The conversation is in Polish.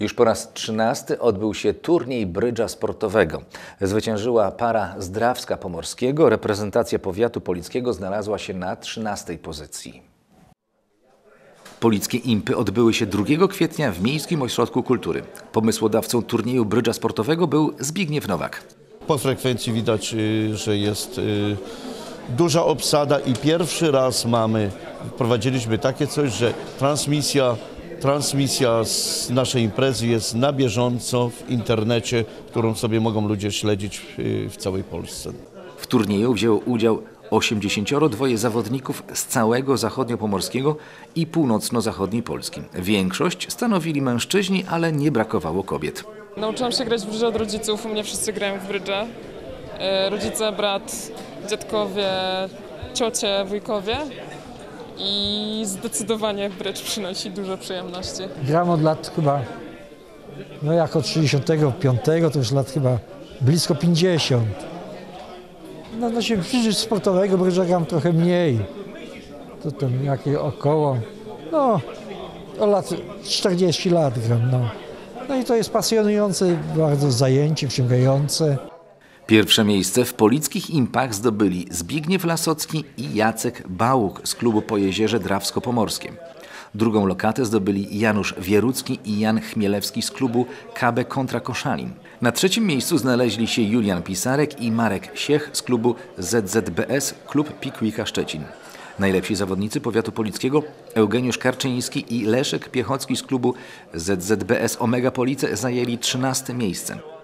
Już po raz trzynasty odbył się turniej brydża sportowego. Zwyciężyła para Zdrawska Pomorskiego. Reprezentacja powiatu polickiego znalazła się na trzynastej pozycji. Polickie impy odbyły się 2 kwietnia w Miejskim Ośrodku Kultury. Pomysłodawcą turnieju brydża sportowego był Zbigniew Nowak. Po frekwencji widać, y, że jest y, duża obsada i pierwszy raz mamy, wprowadziliśmy takie coś, że transmisja, transmisja z naszej imprezy jest na bieżąco w internecie, którą sobie mogą ludzie śledzić y, w całej Polsce. W turnieju wzięło udział 82 zawodników z całego zachodniopomorskiego i północno-zachodniej Polski. Większość stanowili mężczyźni, ale nie brakowało kobiet. Nauczyłam się grać w brydże od rodziców, u mnie wszyscy grają w brydże. E, Rodzice, brat, dziadkowie, ciocie, wujkowie. I zdecydowanie brydż przynosi dużo przyjemności. Gram od lat chyba, no jak od 65 to już lat chyba blisko 50. No na siebie przecież sportowego brydża gram trochę mniej. To tam jakie około, no o lat 40 lat gram, no. No i to jest pasjonujące, bardzo zajęcie, wciągające. Pierwsze miejsce w polickich impach zdobyli Zbigniew Lasocki i Jacek Bałuk z klubu po Jezierze Drawsko-Pomorskim. Drugą lokatę zdobyli Janusz Wierucki i Jan Chmielewski z klubu KB Kontra Koszalin. Na trzecim miejscu znaleźli się Julian Pisarek i Marek Siech z klubu ZZBS Klub Pikwika Szczecin. Najlepsi zawodnicy powiatu polickiego Eugeniusz Karczyński i Leszek Piechocki z klubu ZZBS Omega Police zajęli 13 miejsce.